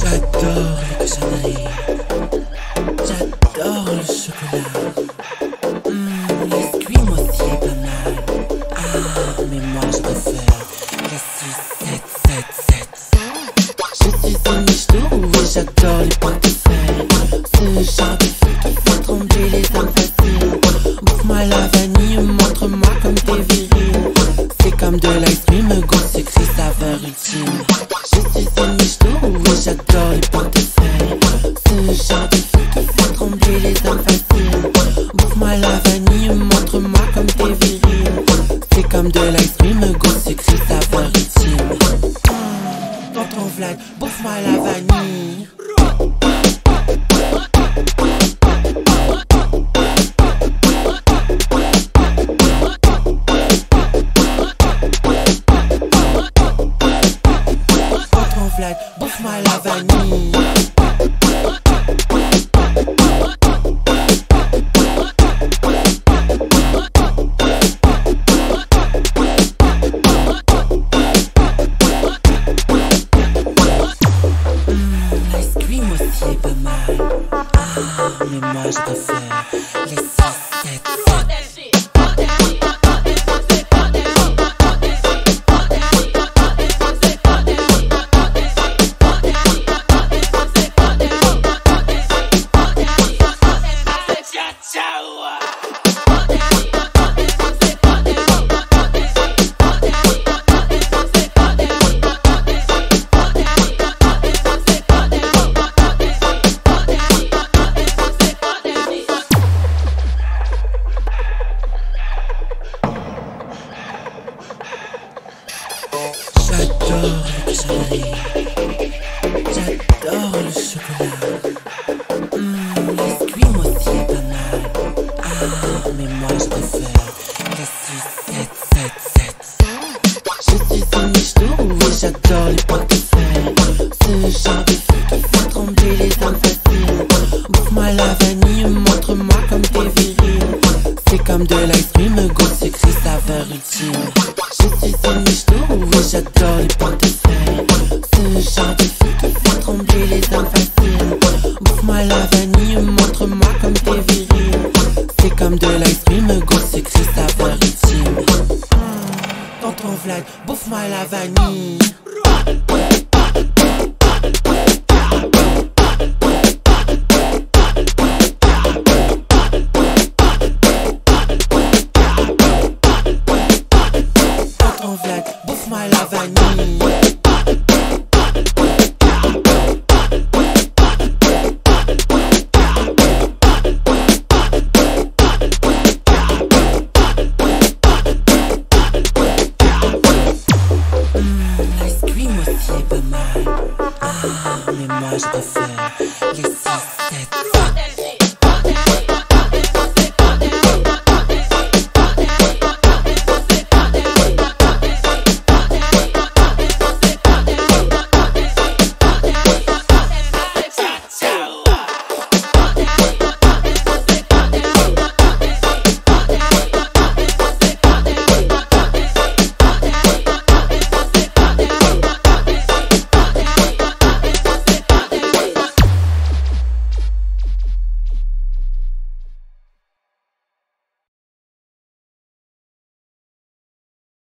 J'adore les cochonneries. J'adore le chocolat. Hum, l'escrime aussi est pas mal. Ah, mais moi je préfère les 6, 7, 7, 7. Je suis une michto, oui, j'adore les portefeuilles. Ce genre de fille qui fait trembler les hommes faciles. Bouffe-moi la vanille, montre-moi comme t'es viril. C'est comme de l'ice bouffe-moi la vanille. Ah, mais moi je préfère les 6, 7, 7. Comme de l'ice cream, goût sucré, saveur ultime. Qui fait trembler les faciles. Bouffe-moi la vanille, montre-moi comme t'es viril. C'est comme de l'ice cream, goût sucré, saveur ultime. Dans ton vlog, bouffe-moi la vanille. Voz da Licença.